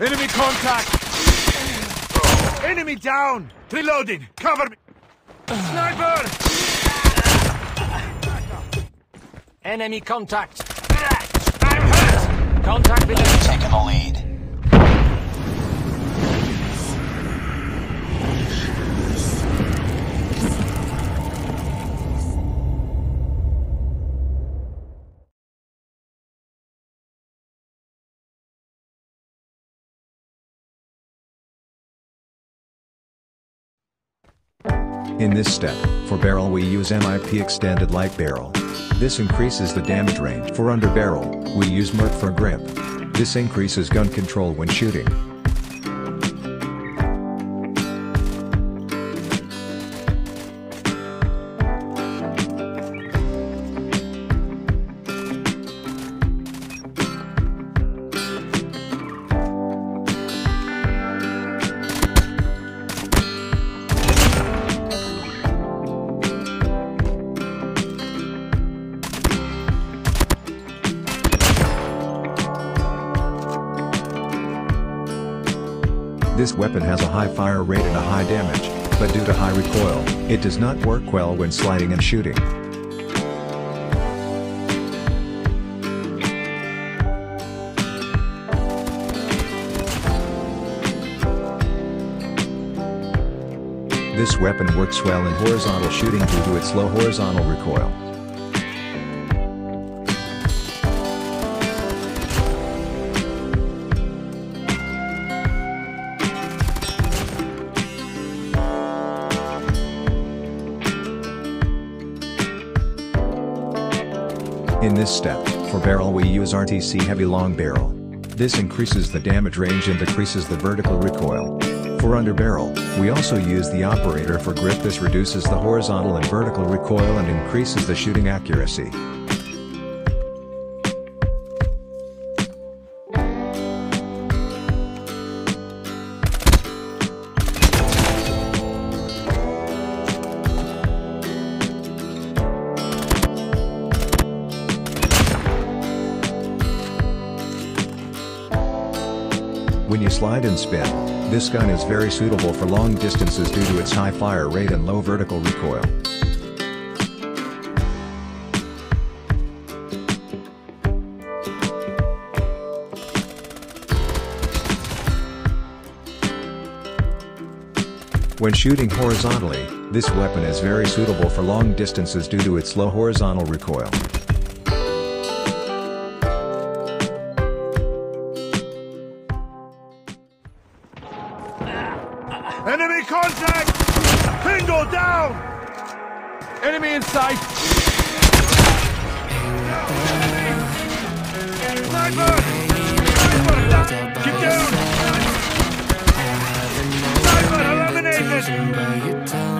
Enemy contact! Enemy down! Reloading! Cover me! Sniper! Enemy contact. I'm hurt! Contact with the... Taking the lead. In this step, for barrel we use MIP extended light barrel. This increases the damage range. For under barrel, we use Merc foregrip. This increases gun control when shooting. This weapon has a high fire rate and a high damage, but due to high recoil, it does not work well when sliding and shooting. This weapon works well in horizontal shooting due to its low horizontal recoil. In this step, for barrel we use RTC heavy long barrel. This increases the damage range and decreases the vertical recoil. For under barrel, we also use the operator foregrip this reduces the horizontal and vertical recoil and increases the shooting accuracy. When you slide and spin, this gun is very suitable for long distances due to its high fire rate and low vertical recoil. When shooting horizontally, this weapon is very suitable for long distances due to its low horizontal recoil. Enemy contact! Bingo down! Enemy in sight! Sniper! Sniper down! Keep down! Sniper eliminated!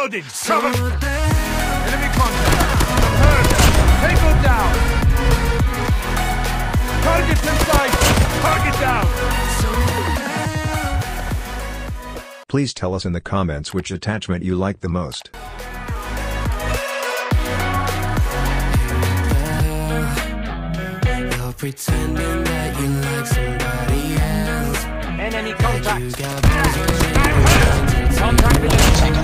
Reloading! Cover! Enemy contact! Hurt! Tango down! Target in sight! Target down! Please tell us in the comments which attachment you like the most. Pretending that you like somebody else. Enemy contact. Contact with the... Taking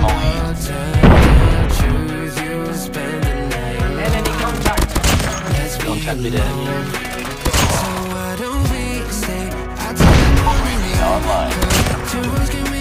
the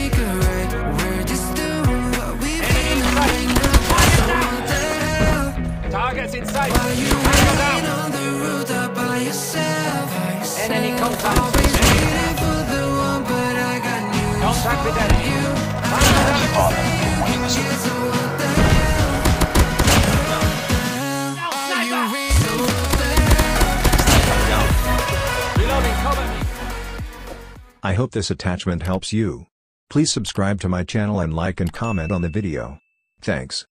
I hope this attachment helps you. Please subscribe to my channel and like and comment on the video. Thanks.